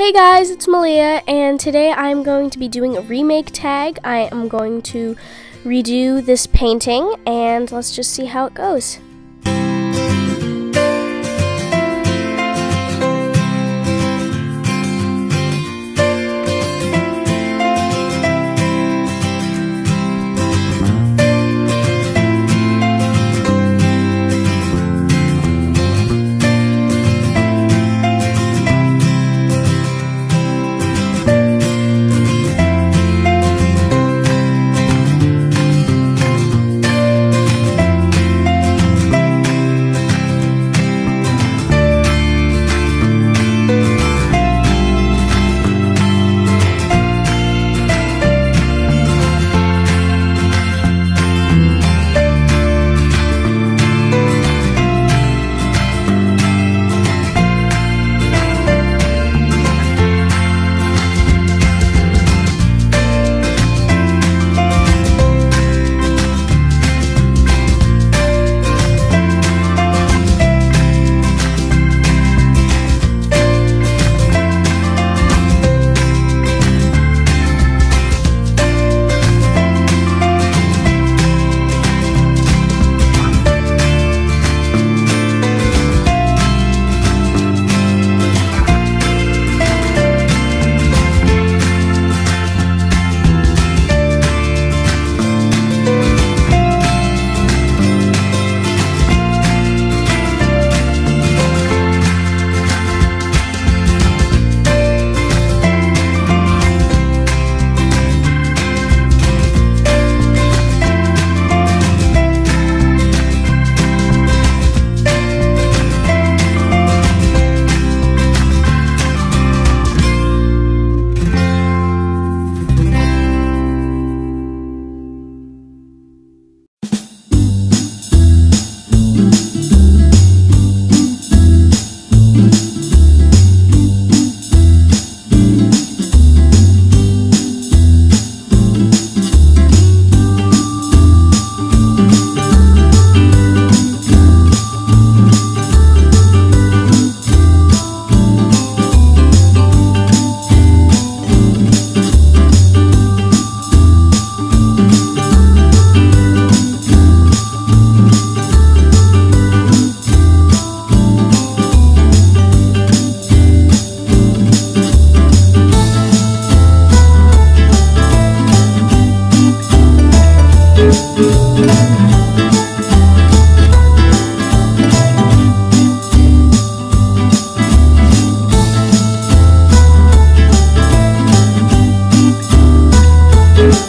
Hey guys, it's Melia, and today I'm going to be doing a remake tag. I am going to redo this painting, and let's just see how it goes.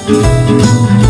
Música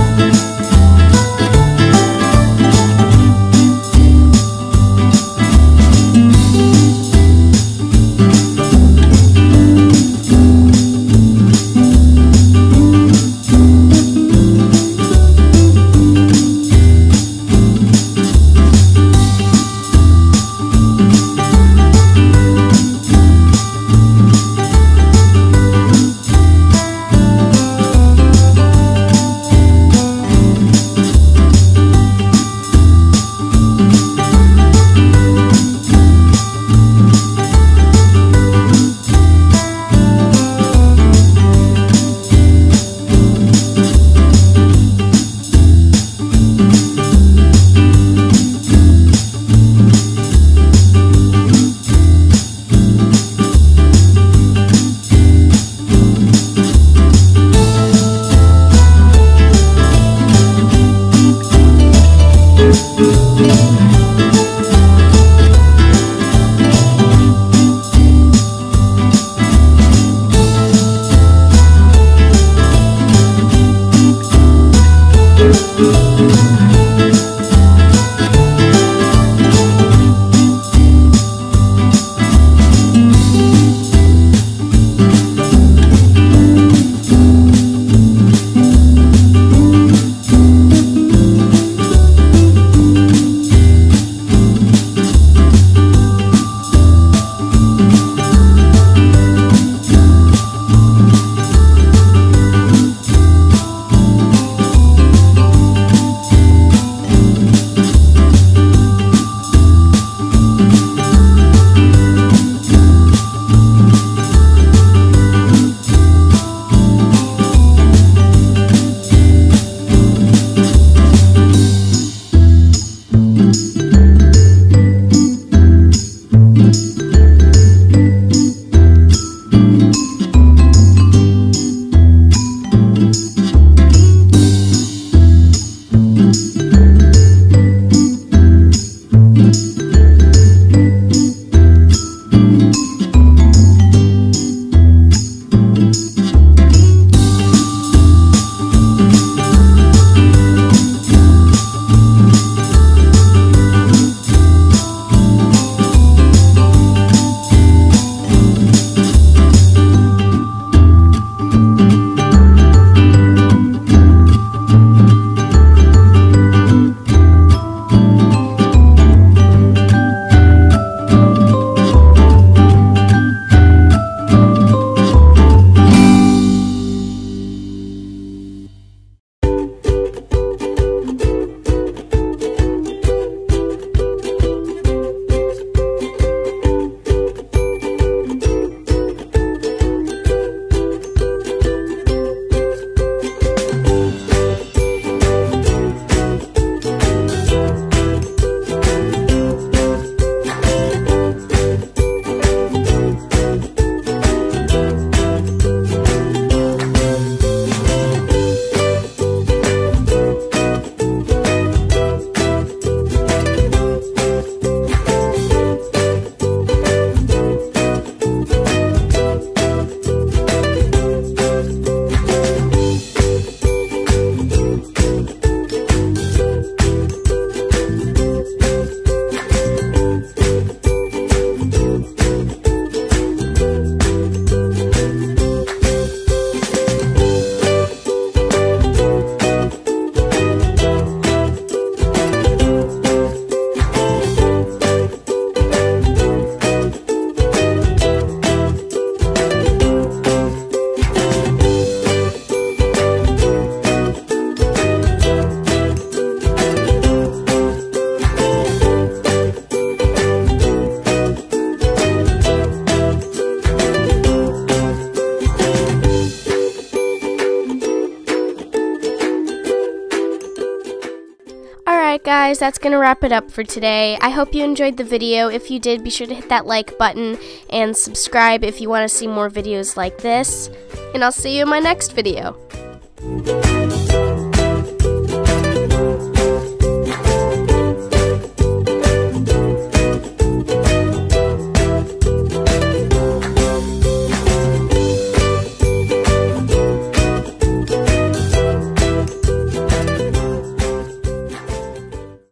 guys, that's going to wrap it up for today. I hope you enjoyed the video. If you did, be sure to hit that like button and subscribe if you want to see more videos like this. And I'll see you in my next video.